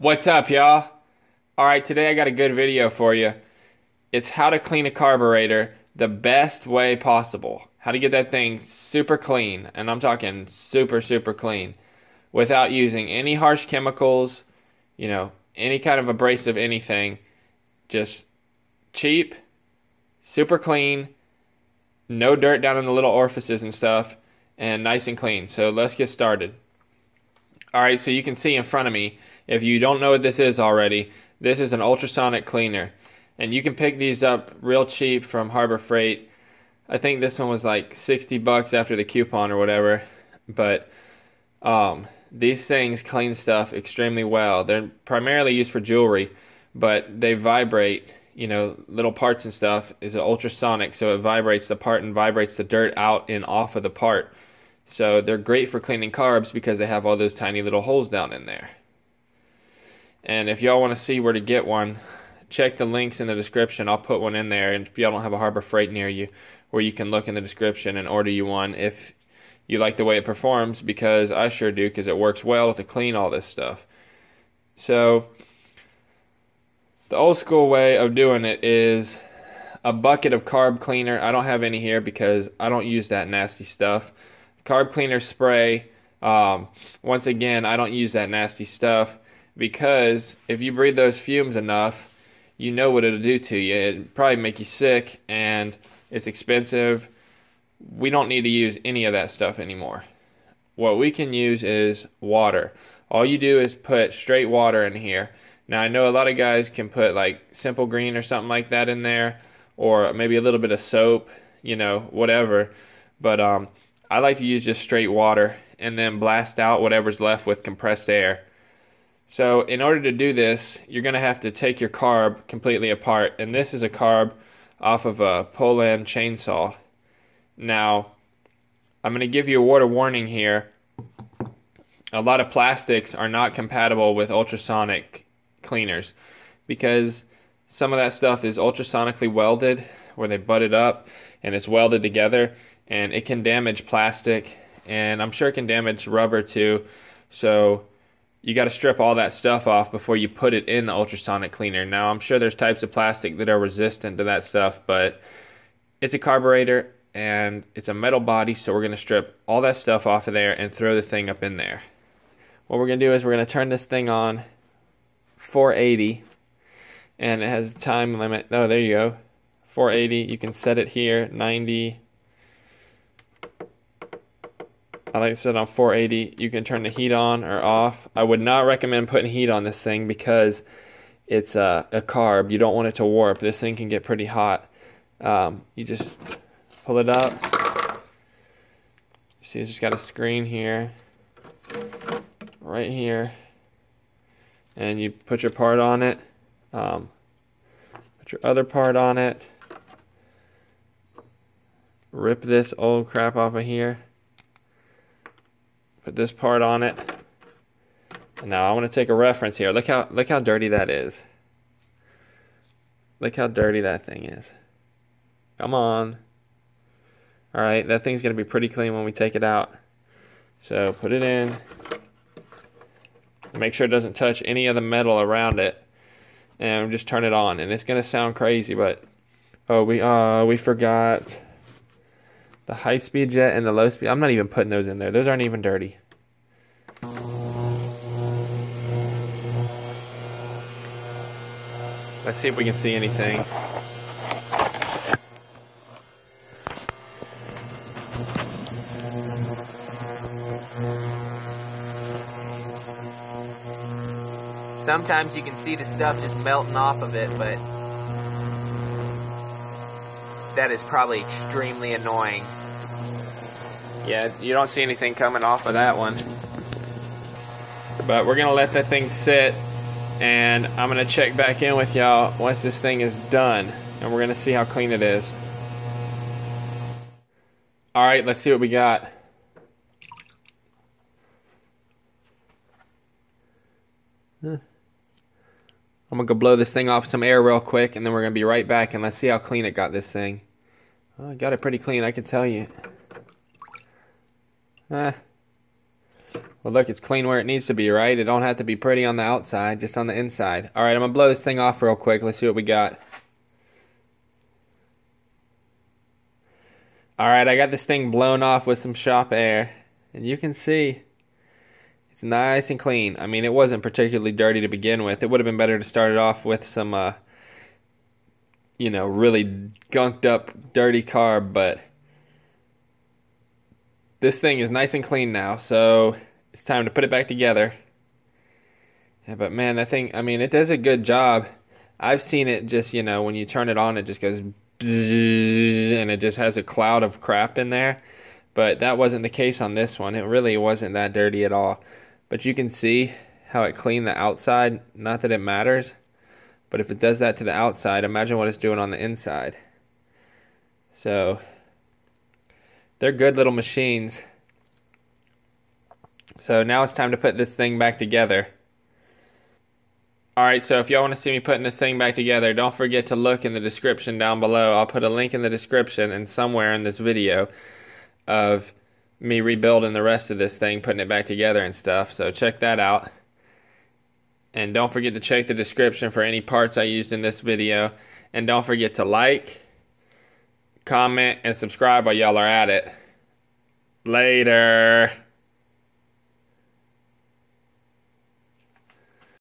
What's up, y'all? Alright, today I got a good video for you. It's how to clean a carburetor the best way possible. How to get that thing super clean, and I'm talking super, super clean, without using any harsh chemicals, you know, any kind of abrasive anything. Just cheap, super clean, no dirt down in the little orifices and stuff, and nice and clean. So let's get started. Alright, so you can see in front of me if you don't know what this is already, this is an ultrasonic cleaner. And you can pick these up real cheap from Harbor Freight. I think this one was like 60 bucks after the coupon or whatever. But um, these things clean stuff extremely well. They're primarily used for jewelry, but they vibrate. You know, little parts and stuff is ultrasonic, so it vibrates the part and vibrates the dirt out and off of the part. So they're great for cleaning carbs because they have all those tiny little holes down in there. And if y'all want to see where to get one, check the links in the description. I'll put one in there. And if y'all don't have a Harbor Freight near you, where you can look in the description and order you one if you like the way it performs, because I sure do, because it works well to clean all this stuff. So, the old school way of doing it is a bucket of carb cleaner. I don't have any here because I don't use that nasty stuff. Carb cleaner spray. Um, once again, I don't use that nasty stuff because if you breathe those fumes enough, you know what it'll do to you. It'd probably make you sick and it's expensive. We don't need to use any of that stuff anymore. What we can use is water. All you do is put straight water in here. Now I know a lot of guys can put like simple green or something like that in there or maybe a little bit of soap, you know, whatever. But um I like to use just straight water and then blast out whatever's left with compressed air. So in order to do this, you're going to have to take your carb completely apart. And this is a carb off of a Poulan chainsaw. Now, I'm going to give you a word of warning here. A lot of plastics are not compatible with ultrasonic cleaners because some of that stuff is ultrasonically welded where they butt it up and it's welded together and it can damage plastic and I'm sure it can damage rubber too. So you got to strip all that stuff off before you put it in the ultrasonic cleaner. Now, I'm sure there's types of plastic that are resistant to that stuff, but it's a carburetor and it's a metal body, so we're going to strip all that stuff off of there and throw the thing up in there. What we're going to do is we're going to turn this thing on 480 and it has a time limit. Oh, there you go. 480. You can set it here 90 I like I said on 480. You can turn the heat on or off. I would not recommend putting heat on this thing because it's a, a carb. You don't want it to warp. This thing can get pretty hot. Um, you just pull it up. See, it's just got a screen here, right here, and you put your part on it. Um, put your other part on it. Rip this old crap off of here put this part on it. And now I want to take a reference here. Look how look how dirty that is. Look how dirty that thing is. Come on. Alright, that thing's going to be pretty clean when we take it out. So put it in. Make sure it doesn't touch any of the metal around it. And just turn it on. And it's going to sound crazy, but... Oh, we, uh, we forgot the high speed jet and the low speed. I'm not even putting those in there. Those aren't even dirty. Let's see if we can see anything. Sometimes you can see the stuff just melting off of it, but that is probably extremely annoying. Yeah, you don't see anything coming off of that one. But we're going to let that thing sit and I'm to check back in with y'all once this thing is done and we're to see how clean it is. Alright, let's see what we got. I'm to go blow this thing off some air real quick and then we're to be right back and let's see how clean it got this thing. Oh, I got it pretty clean, I can tell you. Ah. Well, look, it's clean where it needs to be, right? It don't have to be pretty on the outside, just on the inside. All right, I'm going to blow this thing off real quick. Let's see what we got. All right, I got this thing blown off with some shop air. And you can see it's nice and clean. I mean, it wasn't particularly dirty to begin with. It would have been better to start it off with some, uh, you know, really gunked up, dirty carb, but this thing is nice and clean now. So it's time to put it back together. Yeah, but man, that thing, I mean, it does a good job. I've seen it just, you know, when you turn it on, it just goes and it just has a cloud of crap in there. But that wasn't the case on this one. It really wasn't that dirty at all. But you can see how it cleaned the outside. Not that it matters, but if it does that to the outside, imagine what it's doing on the inside. So, they're good little machines. So now it's time to put this thing back together. Alright, so if y'all want to see me putting this thing back together, don't forget to look in the description down below. I'll put a link in the description and somewhere in this video of me rebuilding the rest of this thing, putting it back together and stuff. So check that out. And don't forget to check the description for any parts I used in this video. And don't forget to like, comment, and subscribe while y'all are at it. Later.